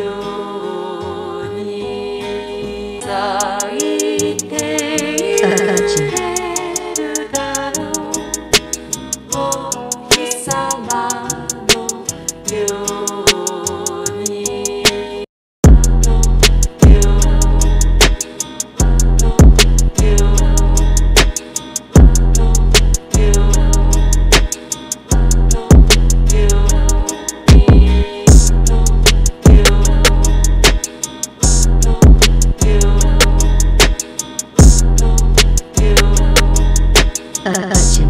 you 呃呃。